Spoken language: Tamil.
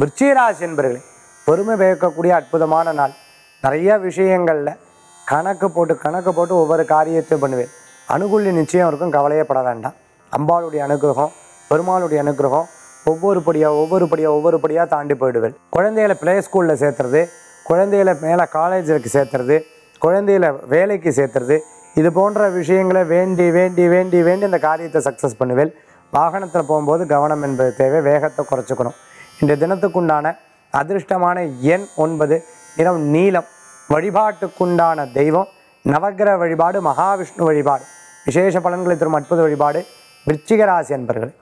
விருச்சிகராசி என்பர்களே பெருமை பயக்கக்கூடிய அற்புதமான நாள். நிறைய விஷயங்களில் கணக்கு போட்டு கணக்கு போட்டு ஒவ்வொரு காரியத்தையும் பண்ணுவேன். அனுகூல்ய நிச்சயம் இருக்கும் கவலையப்பட வேண்டாம். அம்பாளுடைய அனுகிரகம் பெருமாளுடைய அனுகிரகம் ஒவ்வொரு படியாக ஒவ்வொரு படியாக ஒவ்வொரு படியாக தாண்டி போயிடுவேன். குழந்தைகளை ப்ளே ஸ்கூலில் சேர்த்துறது குழந்தைகளை மேலே காலேஜுக்கு சேர்த்துறது குழந்தைகளை வேலைக்கு சேர்த்துறது இது போன்ற விஷயங்களை வேண்டி வேண்டி வேண்டி வேண்டி இந்த காரியத்தை சக்ஸஸ் பண்ணுவேன். வாகனத்தில் போகும்போது கவனம் என்பது தேவை வேகத்தை குறைச்சிக்கணும். இன்றைய தினத்துக்குண்டான அதிர்ஷ்டமான எண் ஒன்பது. நிறம் நீலம். வழிபாட்டுக்குண்டான தெய்வம். நவகிரக வழிபாடு மகாவிஷ்ணு வழிபாடு. விசேஷ பலன்களை தரும் அற்புத வழிபாடு. விருச்சிக ராசி என்பர்களே